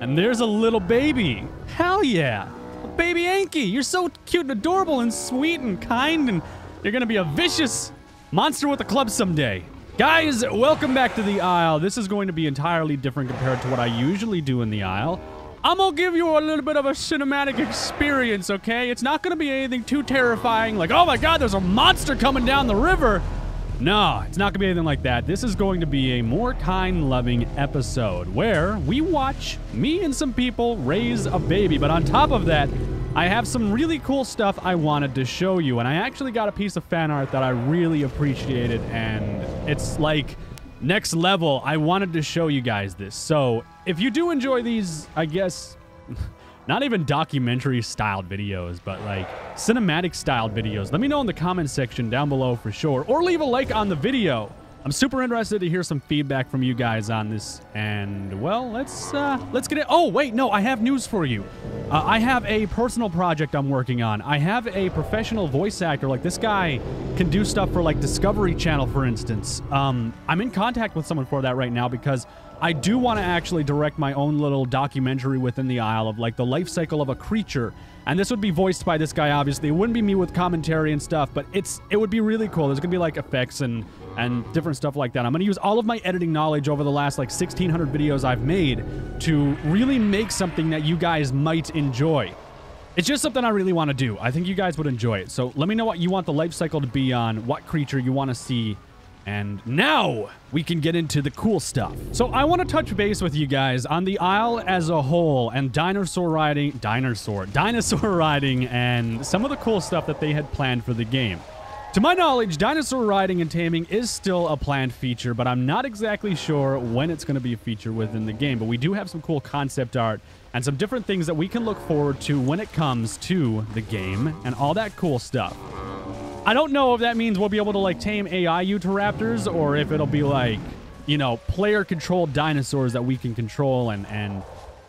And there's a little baby. Hell yeah. Baby Anki, you're so cute and adorable and sweet and kind, and you're gonna be a vicious monster with a club someday. Guys, welcome back to the Isle. This is going to be entirely different compared to what I usually do in the Isle. I'm gonna give you a little bit of a cinematic experience, okay? It's not gonna be anything too terrifying, like, oh my god, there's a monster coming down the river. No, it's not gonna be anything like that. This is going to be a more kind, loving episode where we watch me and some people raise a baby. But on top of that, I have some really cool stuff I wanted to show you. And I actually got a piece of fan art that I really appreciated. And it's like next level. I wanted to show you guys this. So if you do enjoy these, I guess, not even documentary styled videos, but like cinematic styled videos, let me know in the comment section down below for sure. Or leave a like on the video. I'm super interested to hear some feedback from you guys on this. And well, let's uh, let's get it. Oh wait, no, I have news for you. Uh, I have a personal project I'm working on. I have a professional voice actor. Like this guy can do stuff for like Discovery Channel, for instance. Um, I'm in contact with someone for that right now because I do want to actually direct my own little documentary within the Isle of like the life cycle of a creature. And this would be voiced by this guy, obviously. It wouldn't be me with commentary and stuff, but it's it would be really cool. There's gonna be like effects and and different stuff like that. I'm to use all of my editing knowledge over the last like 1600 videos I've made to really make something that you guys might enjoy. It's just something I really want to do. I think you guys would enjoy it. So let me know what you want the life cycle to be on, what creature you want to see, and now we can get into the cool stuff. So I want to touch base with you guys on the Isle as a whole and dinosaur riding, dinosaur, dinosaur riding, and some of the cool stuff that they had planned for the game. To my knowledge, dinosaur riding and taming is still a planned feature, but I'm not exactly sure when it's going to be a feature within the game. But we do have some cool concept art and some different things that we can look forward to when it comes to the game and all that cool stuff. I don't know if that means we'll be able to like tame AI Utahraptors or if it'll be like, you know, player controlled dinosaurs that we can control and, and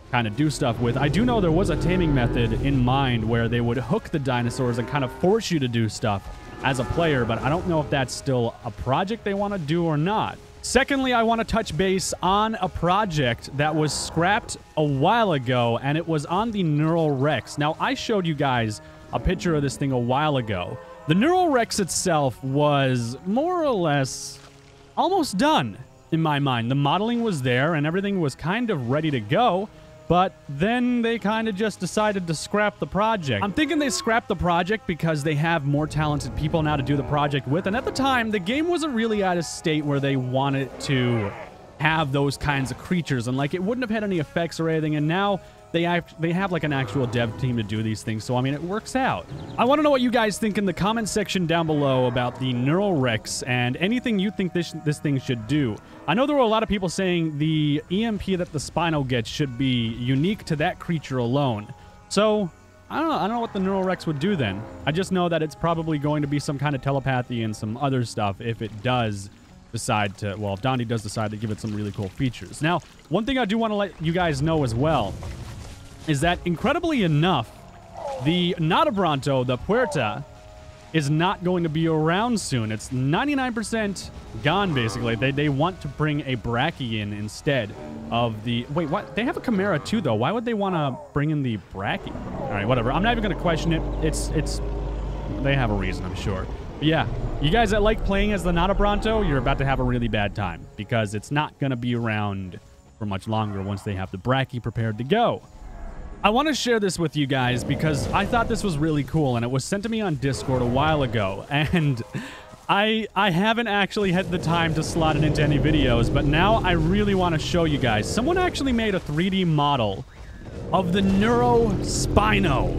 kind of do stuff with. I do know there was a taming method in mind where they would hook the dinosaurs and kind of force you to do stuff as a player, but I don't know if that's still a project they want to do or not. Secondly, I want to touch base on a project that was scrapped a while ago, and it was on the Neuro Rex. Now, I showed you guys a picture of this thing a while ago. The Neuro Rex itself was more or less almost done in my mind. The modeling was there, and everything was kind of ready to go. But then they kind of just decided to scrap the project. I'm thinking they scrapped the project because they have more talented people now to do the project with. And at the time, the game wasn't really at a state where they wanted to have those kinds of creatures. And like, it wouldn't have had any effects or anything. And now they act, they have like an actual dev team to do these things. So, I mean, it works out. I want to know what you guys think in the comment section down below about the Neuro Rex and anything you think this, this thing should do. I know there were a lot of people saying the EMP that the Spino gets should be unique to that creature alone. So, I don't know. I don't know what the Neuro Rex would do then. I just know that it's probably going to be some kind of telepathy and some other stuff if it does decide to, well, if Dondi does decide to give it some really cool features. Now, one thing I do want to let you guys know as well is that incredibly enough, the Notabranto, the Puerta, is not going to be around soon. It's 99% gone, basically. They, they want to bring a Bracky in instead of the... Wait, what? They have a Chimera too, though. Why would they want to bring in the Bracky? All right, whatever. I'm not even going to question it. It's... it's. They have a reason, I'm sure. But yeah, you guys that like playing as the Notabranto, you're about to have a really bad time because it's not going to be around for much longer once they have the Bracky prepared to go. I want to share this with you guys because I thought this was really cool and it was sent to me on Discord a while ago and I I haven't actually had the time to slot it into any videos, but now I really want to show you guys. Someone actually made a 3D model of the Neuro Spino.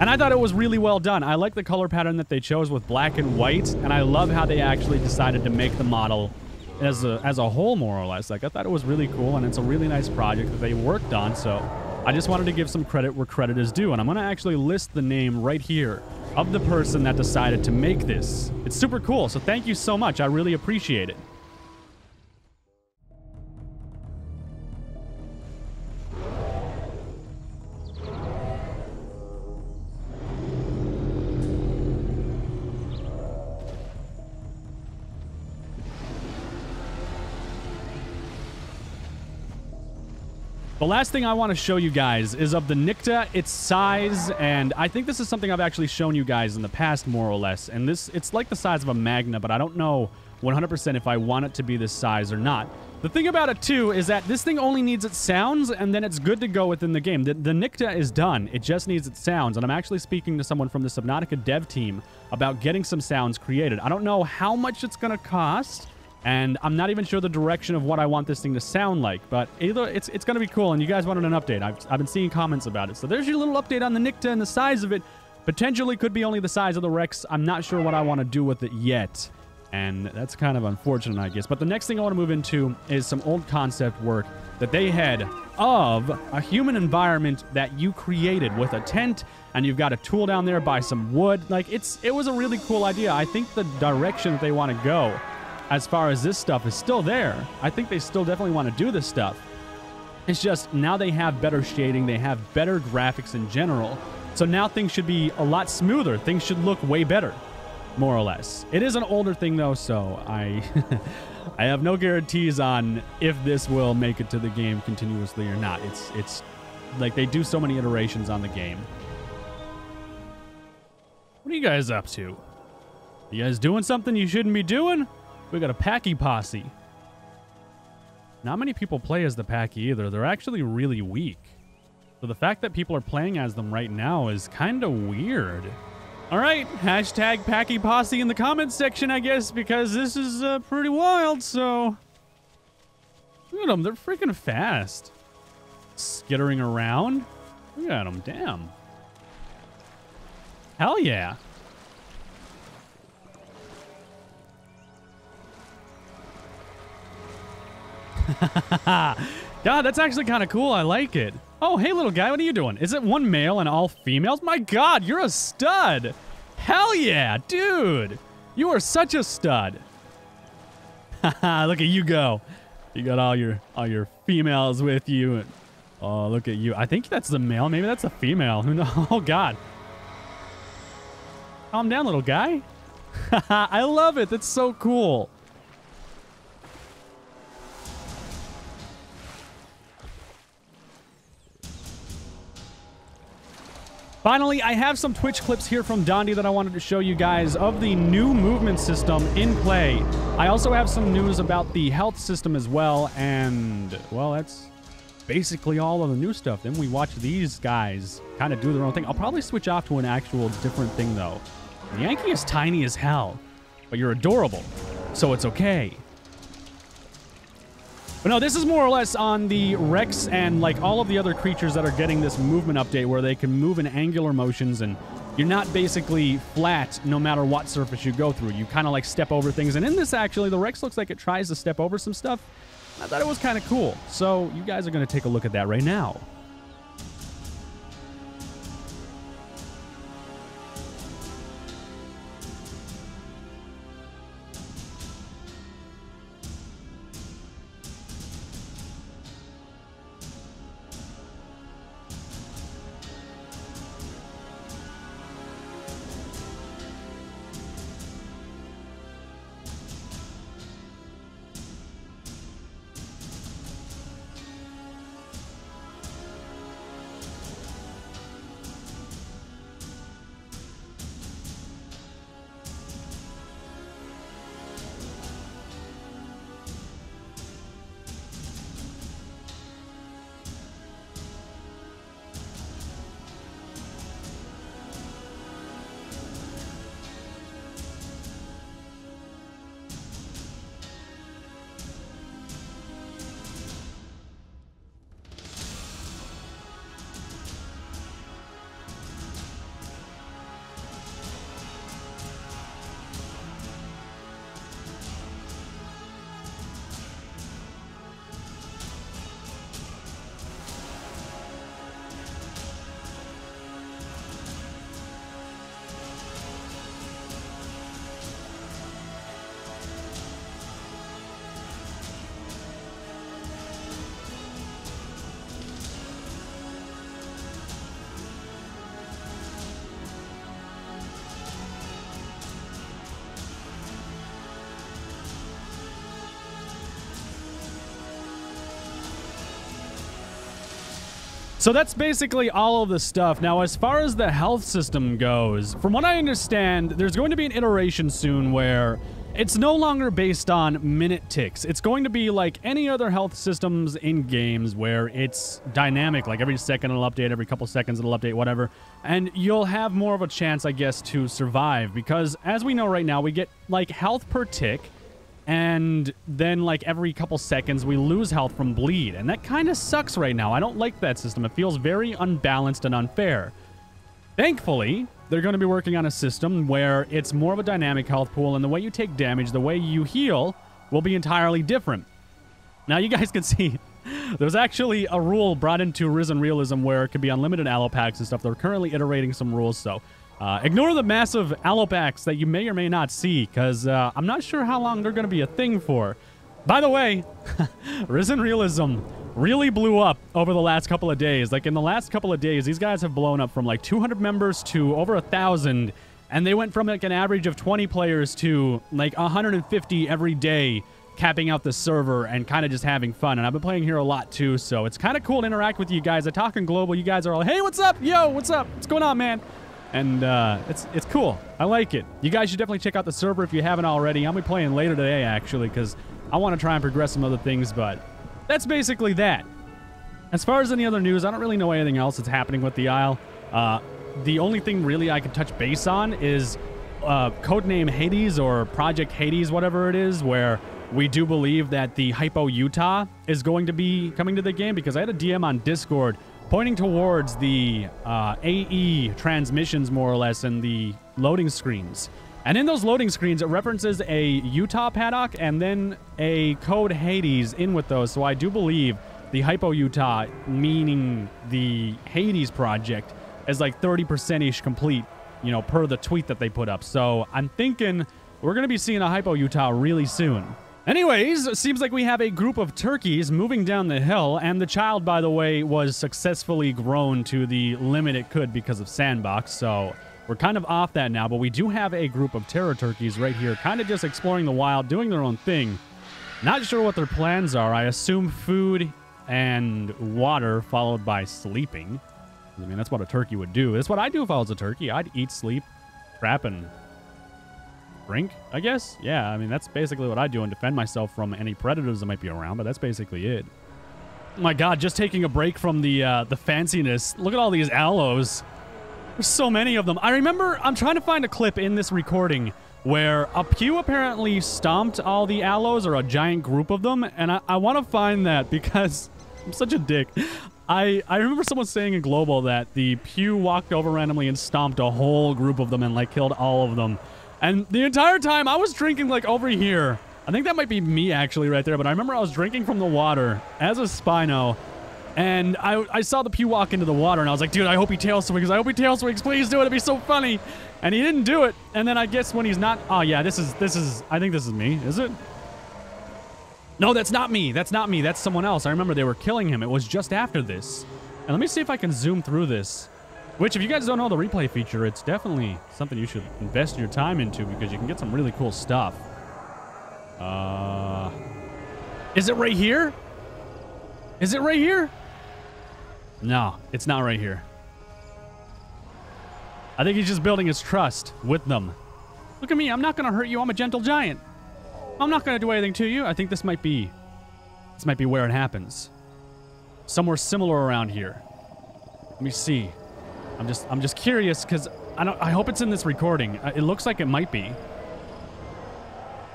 And I thought it was really well done. I like the color pattern that they chose with black and white, and I love how they actually decided to make the model as a, as a whole, more or less. Like, I thought it was really cool, and it's a really nice project that they worked on, so I just wanted to give some credit where credit is due, and I'm going to actually list the name right here of the person that decided to make this. It's super cool, so thank you so much. I really appreciate it. The last thing I want to show you guys is of the Nycta, its size, and I think this is something I've actually shown you guys in the past, more or less. And this, it's like the size of a Magna, but I don't know 100% if I want it to be this size or not. The thing about it, too, is that this thing only needs its sounds, and then it's good to go within the game. The, the Nycta is done. It just needs its sounds, and I'm actually speaking to someone from the Subnautica dev team about getting some sounds created. I don't know how much it's going to cost, and I'm not even sure the direction of what I want this thing to sound like, but either it's it's going to be cool, and you guys wanted an update. I've, I've been seeing comments about it. So there's your little update on the Nycta and the size of it. Potentially could be only the size of the Rex. I'm not sure what I want to do with it yet, and that's kind of unfortunate, I guess. But the next thing I want to move into is some old concept work that they had of a human environment that you created with a tent and you've got a tool down there by some wood like it's it was a really cool idea i think the direction that they want to go as far as this stuff is still there. I think they still definitely want to do this stuff. It's just now they have better shading, they have better graphics in general. So now things should be a lot smoother. Things should look way better, more or less. It is an older thing though, so I I have no guarantees on if this will make it to the game continuously or not. It's it's like they do so many iterations on the game. What are you guys up to? You guys doing something you shouldn't be doing? We got a Packy Posse. Not many people play as the Packy either. They're actually really weak. So the fact that people are playing as them right now is kind of weird. All right, hashtag Packy Posse in the comments section, I guess, because this is uh, pretty wild, so... Look at them, they're freaking fast. Skittering around. Look at them, damn. Hell yeah. God, that's actually kind of cool. I like it. Oh, hey, little guy, what are you doing? Is it one male and all females? My God, you're a stud. Hell yeah, dude. You are such a stud. look at you go. You got all your all your females with you. Oh, look at you. I think that's the male. Maybe that's a female. Who knows? Oh, God. Calm down, little guy. I love it. That's so cool. Finally, I have some Twitch clips here from Dondi that I wanted to show you guys of the new movement system in play. I also have some news about the health system as well, and, well, that's basically all of the new stuff. Then we watch these guys kind of do their own thing. I'll probably switch off to an actual different thing, though. Yankee is tiny as hell, but you're adorable, so it's okay. But no, this is more or less on the Rex and like all of the other creatures that are getting this movement update where they can move in angular motions and you're not basically flat no matter what surface you go through. You kind of like step over things. And in this, actually, the Rex looks like it tries to step over some stuff. I thought it was kind of cool. So you guys are going to take a look at that right now. So that's basically all of the stuff. Now, as far as the health system goes, from what I understand, there's going to be an iteration soon where it's no longer based on minute ticks. It's going to be like any other health systems in games where it's dynamic, like every second it'll update, every couple seconds it'll update, whatever. And you'll have more of a chance, I guess, to survive because as we know right now, we get like health per tick and then like every couple seconds we lose health from bleed and that kind of sucks right now i don't like that system it feels very unbalanced and unfair thankfully they're going to be working on a system where it's more of a dynamic health pool, and the way you take damage, the way you heal, will be entirely different. Now, you guys can see there's actually a rule brought into Risen Realism where it could be unlimited allo packs and stuff. They're currently iterating some rules, so uh, ignore the massive allo packs that you may or may not see, because uh, I'm not sure how long they're going to be a thing for. By the way, Risen Realism really blew up over the last couple of days. Like in the last couple of days, these guys have blown up from like 200 members to over a thousand, and they went from like an average of 20 players to like 150 every day, capping out the server and kind of just having fun. And I've been playing here a lot too, so it's kind of cool to interact with you guys. I talk in global. You guys are all, hey, what's up? Yo, what's up? What's going on, man? And uh, it's it's cool. I like it. You guys should definitely check out the server if you haven't already. I'll be playing later today, actually, because I want to try and progress some other things, but that's basically that. As far as any other news, I don't really know anything else that's happening with the Isle. Uh, the only thing really I can touch base on is uh, codename Hades or Project Hades, whatever it is, where we do believe that the Hypo Utah is going to be coming to the game because I had a DM on Discord pointing towards the uh, AE transmissions, more or less, and the loading screens. And in those loading screens, it references a Utah paddock and then a code Hades in with those. So I do believe the Hypo Utah, meaning the Hades project, is like 30% ish complete, you know, per the tweet that they put up. So I'm thinking we're going to be seeing a Hypo Utah really soon. Anyways, it seems like we have a group of turkeys moving down the hill, and the child, by the way, was successfully grown to the limit it could because of Sandbox, so we're kind of off that now, but we do have a group of terror turkeys right here, kind of just exploring the wild, doing their own thing. Not sure what their plans are. I assume food and water followed by sleeping. I mean, that's what a turkey would do. That's what I'd do if I was a turkey. I'd eat, sleep, trap, and drink, I guess. Yeah, I mean, that's basically what I do and defend myself from any predators that might be around, but that's basically it. my god, just taking a break from the uh, the fanciness. Look at all these aloes. There's so many of them. I remember, I'm trying to find a clip in this recording where a pew apparently stomped all the aloes or a giant group of them, and I, I want to find that because I'm such a dick. I, I remember someone saying in Global that the pew walked over randomly and stomped a whole group of them and like killed all of them. And the entire time I was drinking like over here. I think that might be me actually right there, but I remember I was drinking from the water as a Spino and I, I saw the pew walk into the water, and I was like, dude, I hope he tail swings. I hope he tail swings. Please do it. It'd be so funny. And he didn't do it. And then I guess when he's not... Oh, yeah, this is... This is... I think this is me. Is it? No, that's not me. That's not me. That's someone else. I remember they were killing him. It was just after this. And let me see if I can zoom through this. Which, if you guys don't know the replay feature, it's definitely something you should invest your time into because you can get some really cool stuff. Uh... Is it right here? Is it right here? No, it's not right here. I think he's just building his trust with them. Look at me. I'm not going to hurt you. I'm a gentle giant. I'm not going to do anything to you. I think this might be... This might be where it happens. Somewhere similar around here. Let me see. I'm just I'm just curious because I don't I hope it's in this recording. Uh, It looks like it might be.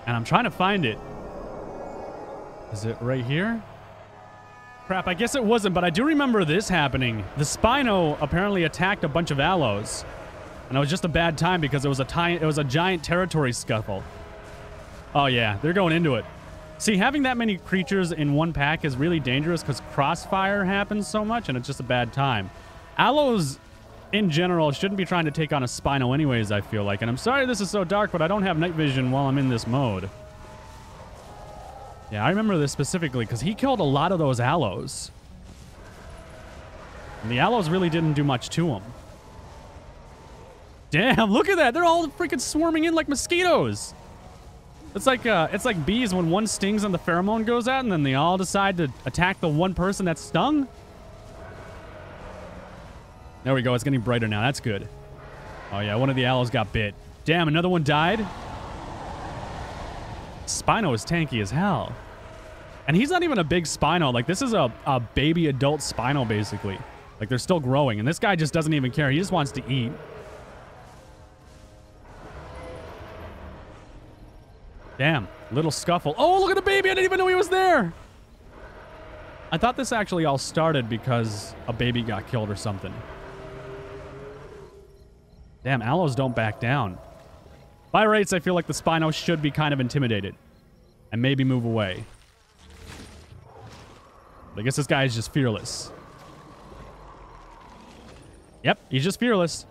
And I'm trying to find it. Is it right here? Crap, I guess it wasn't, but I do remember this happening. The Spino apparently attacked a bunch of aloes. And it was just a bad time because it was a ti- it was a giant territory scuffle. Oh yeah, they're going into it. See, having that many creatures in one pack is really dangerous because crossfire happens so much and it's just a bad time. Aloes, in general, shouldn't be trying to take on a Spino anyways, I feel like. And I'm sorry this is so dark, but I don't have night vision while I'm in this mode. Yeah, I remember this specifically because he killed a lot of those aloes. And the aloes really didn't do much to him. Damn, look at that. They're all freaking swarming in like mosquitoes. It's like uh, it's like bees when one stings and the pheromone goes out and then they all decide to attack the one person that's stung. There we go. It's getting brighter now. That's good. Oh, yeah. One of the aloes got bit. Damn, another one died? Spino is tanky as hell. And he's not even a big Spino. Like, this is a, a baby adult Spino, basically. Like, they're still growing. And this guy just doesn't even care. He just wants to eat. Damn. Little scuffle. Oh, look at the baby. I didn't even know he was there. I thought this actually all started because a baby got killed or something. Damn, aloes don't back down. By rates, I feel like the Spino should be kind of intimidated. And maybe move away. But I guess this guy is just fearless. Yep, he's just fearless.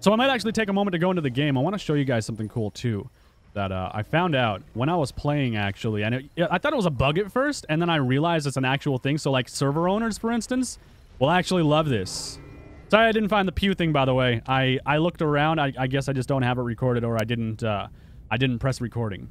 So I might actually take a moment to go into the game. I want to show you guys something cool, too that uh, I found out when I was playing, actually. And it, I thought it was a bug at first, and then I realized it's an actual thing. So, like, server owners, for instance, will actually love this. Sorry I didn't find the pew thing, by the way. I, I looked around. I, I guess I just don't have it recorded, or I didn't, uh, I didn't press recording.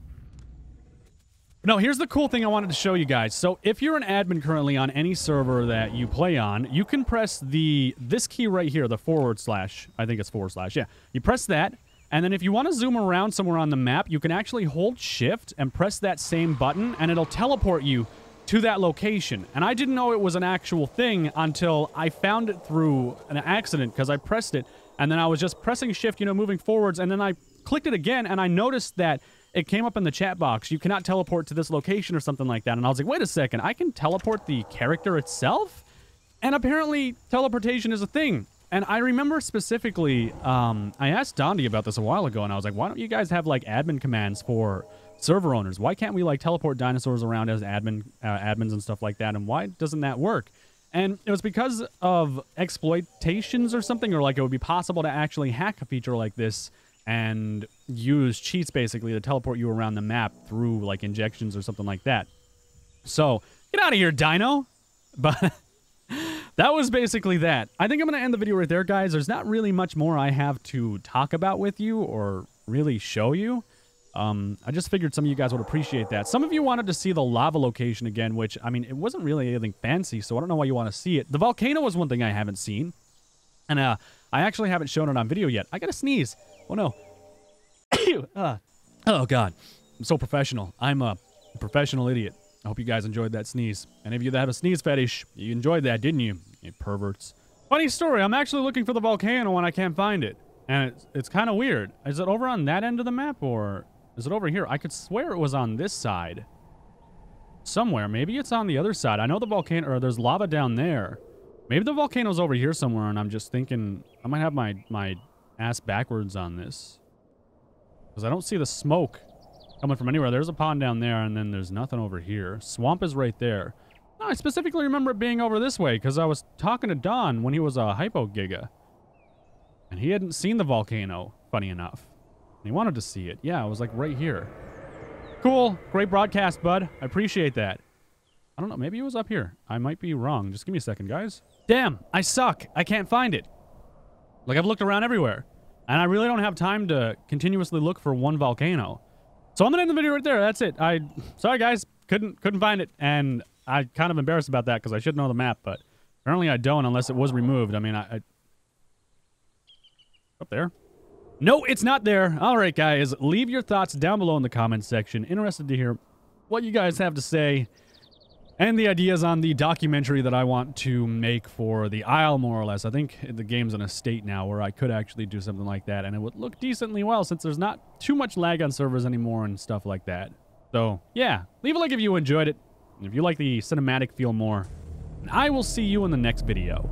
No, here's the cool thing I wanted to show you guys. So if you're an admin currently on any server that you play on, you can press the this key right here, the forward slash. I think it's forward slash. Yeah. You press that, and then if you want to zoom around somewhere on the map, you can actually hold shift and press that same button and it'll teleport you to that location. And I didn't know it was an actual thing until I found it through an accident because I pressed it and then I was just pressing shift, you know, moving forwards and then I clicked it again and I noticed that it came up in the chat box. You cannot teleport to this location or something like that. And I was like, wait a second, I can teleport the character itself? And apparently teleportation is a thing. And I remember specifically, um, I asked Dondi about this a while ago, and I was like, why don't you guys have like admin commands for server owners? Why can't we like teleport dinosaurs around as admin uh, admins and stuff like that? And why doesn't that work? And it was because of exploitations or something, or like it would be possible to actually hack a feature like this and use cheats basically to teleport you around the map through like injections or something like that. So get out of here, Dino. But that was basically that. I think I'm going to end the video right there, guys. There's not really much more I have to talk about with you or really show you. Um, I just figured some of you guys would appreciate that. Some of you wanted to see the lava location again, which, I mean, it wasn't really anything fancy, so I don't know why you want to see it. The volcano was one thing I haven't seen. And uh, I actually haven't shown it on video yet. I got to sneeze. Oh, no. uh, oh, God. I'm so professional. I'm a professional idiot. I hope you guys enjoyed that sneeze. Any of you that have a sneeze fetish, you enjoyed that, didn't you? You perverts. Funny story, I'm actually looking for the volcano and I can't find it. And it's, it's kind of weird. Is it over on that end of the map or is it over here? I could swear it was on this side. Somewhere. Maybe it's on the other side. I know the volcano, or there's lava down there. Maybe the volcano's over here somewhere and I'm just thinking I might have my, my ass backwards on this. Because I don't see the smoke coming from anywhere. There's a pond down there, and then there's nothing over here. Swamp is right there. No, I specifically remember it being over this way, because I was talking to Don when he was a Hypo Giga. And he hadn't seen the volcano, funny enough. He wanted to see it. Yeah, it was like right here. Cool. Great broadcast, bud. I appreciate that. I don't know. Maybe it was up here. I might be wrong. Just give me a second, guys. Damn, I suck. I can't find it. Like, I've looked around everywhere. And I really don't have time to continuously look for one volcano. So I'm gonna end the video right there. That's it. I sorry guys, couldn't couldn't find it, and I kind of embarrassed about that because I should know the map, but apparently I don't unless it was removed. I mean, I, I up there. No, it's not there. All right, guys, leave your thoughts down below in the comments section. Interested to hear what you guys have to say and the ideas on the documentary that I want to make for the Isle, more or less. I think the game's in a state now where I could actually do something like that, and it would look decently well since there's not too much lag on servers anymore and stuff like that. So, yeah, leave a like if you enjoyed it, if you like the cinematic feel more, and I will see you in the next video.